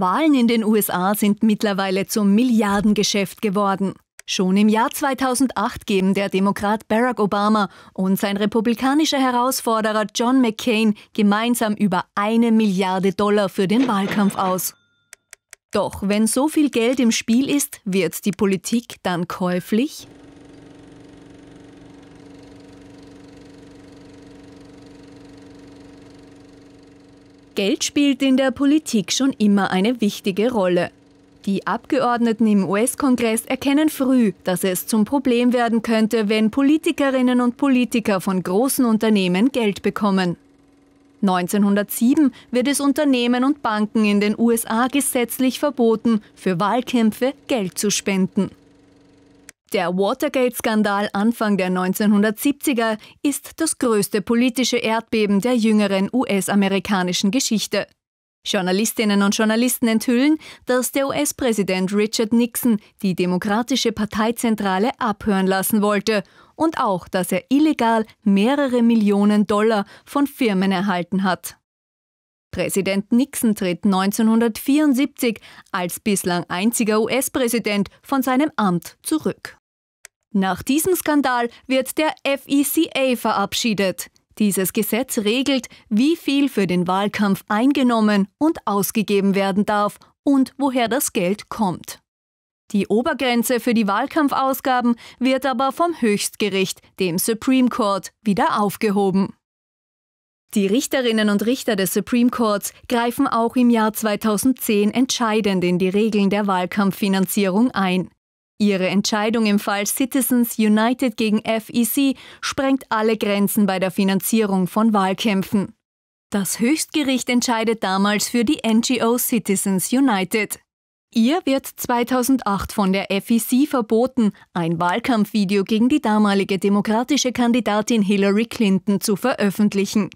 Wahlen in den USA sind mittlerweile zum Milliardengeschäft geworden. Schon im Jahr 2008 geben der Demokrat Barack Obama und sein republikanischer Herausforderer John McCain gemeinsam über eine Milliarde Dollar für den Wahlkampf aus. Doch wenn so viel Geld im Spiel ist, wird die Politik dann käuflich? Geld spielt in der Politik schon immer eine wichtige Rolle. Die Abgeordneten im US-Kongress erkennen früh, dass es zum Problem werden könnte, wenn Politikerinnen und Politiker von großen Unternehmen Geld bekommen. 1907 wird es Unternehmen und Banken in den USA gesetzlich verboten, für Wahlkämpfe Geld zu spenden. Der Watergate-Skandal Anfang der 1970er ist das größte politische Erdbeben der jüngeren US-amerikanischen Geschichte. Journalistinnen und Journalisten enthüllen, dass der US-Präsident Richard Nixon die Demokratische Parteizentrale abhören lassen wollte und auch, dass er illegal mehrere Millionen Dollar von Firmen erhalten hat. Präsident Nixon tritt 1974 als bislang einziger US-Präsident von seinem Amt zurück. Nach diesem Skandal wird der FECA verabschiedet. Dieses Gesetz regelt, wie viel für den Wahlkampf eingenommen und ausgegeben werden darf und woher das Geld kommt. Die Obergrenze für die Wahlkampfausgaben wird aber vom Höchstgericht, dem Supreme Court, wieder aufgehoben. Die Richterinnen und Richter des Supreme Courts greifen auch im Jahr 2010 entscheidend in die Regeln der Wahlkampffinanzierung ein. Ihre Entscheidung im Fall Citizens United gegen FEC sprengt alle Grenzen bei der Finanzierung von Wahlkämpfen. Das Höchstgericht entscheidet damals für die NGO Citizens United. Ihr wird 2008 von der FEC verboten, ein Wahlkampfvideo gegen die damalige demokratische Kandidatin Hillary Clinton zu veröffentlichen.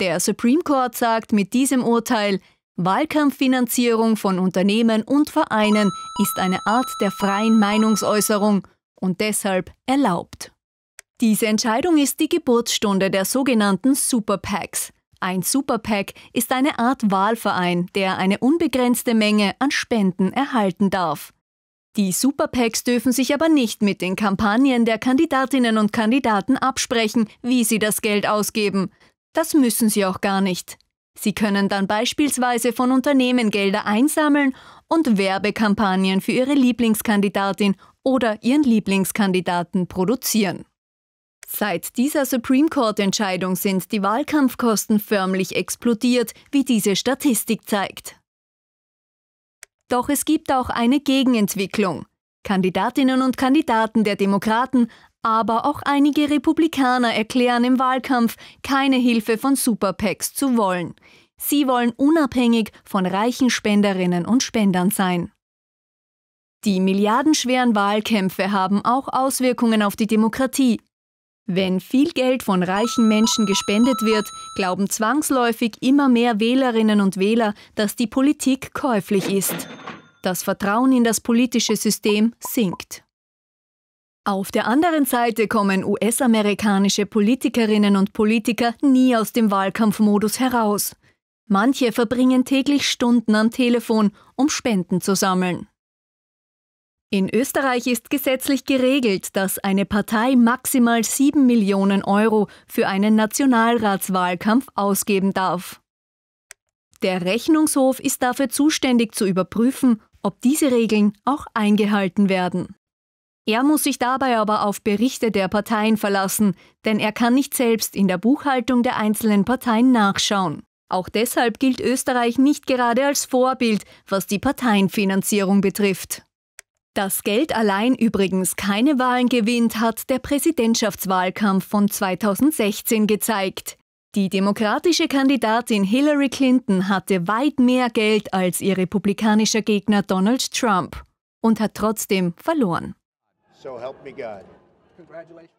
Der Supreme Court sagt mit diesem Urteil, Wahlkampffinanzierung von Unternehmen und Vereinen ist eine Art der freien Meinungsäußerung und deshalb erlaubt. Diese Entscheidung ist die Geburtsstunde der sogenannten Super PACs. Ein Super PAC ist eine Art Wahlverein, der eine unbegrenzte Menge an Spenden erhalten darf. Die Super PACs dürfen sich aber nicht mit den Kampagnen der Kandidatinnen und Kandidaten absprechen, wie sie das Geld ausgeben. Das müssen sie auch gar nicht. Sie können dann beispielsweise von Unternehmen Gelder einsammeln und Werbekampagnen für ihre Lieblingskandidatin oder ihren Lieblingskandidaten produzieren. Seit dieser Supreme Court-Entscheidung sind die Wahlkampfkosten förmlich explodiert, wie diese Statistik zeigt. Doch es gibt auch eine Gegenentwicklung. Kandidatinnen und Kandidaten der Demokraten aber auch einige Republikaner erklären im Wahlkampf, keine Hilfe von Superpacks zu wollen. Sie wollen unabhängig von reichen Spenderinnen und Spendern sein. Die milliardenschweren Wahlkämpfe haben auch Auswirkungen auf die Demokratie. Wenn viel Geld von reichen Menschen gespendet wird, glauben zwangsläufig immer mehr Wählerinnen und Wähler, dass die Politik käuflich ist. Das Vertrauen in das politische System sinkt. Auf der anderen Seite kommen US-amerikanische Politikerinnen und Politiker nie aus dem Wahlkampfmodus heraus. Manche verbringen täglich Stunden am Telefon, um Spenden zu sammeln. In Österreich ist gesetzlich geregelt, dass eine Partei maximal 7 Millionen Euro für einen Nationalratswahlkampf ausgeben darf. Der Rechnungshof ist dafür zuständig zu überprüfen, ob diese Regeln auch eingehalten werden. Er muss sich dabei aber auf Berichte der Parteien verlassen, denn er kann nicht selbst in der Buchhaltung der einzelnen Parteien nachschauen. Auch deshalb gilt Österreich nicht gerade als Vorbild, was die Parteienfinanzierung betrifft. Dass Geld allein übrigens keine Wahlen gewinnt, hat der Präsidentschaftswahlkampf von 2016 gezeigt. Die demokratische Kandidatin Hillary Clinton hatte weit mehr Geld als ihr republikanischer Gegner Donald Trump und hat trotzdem verloren. So help me God. Congratulations.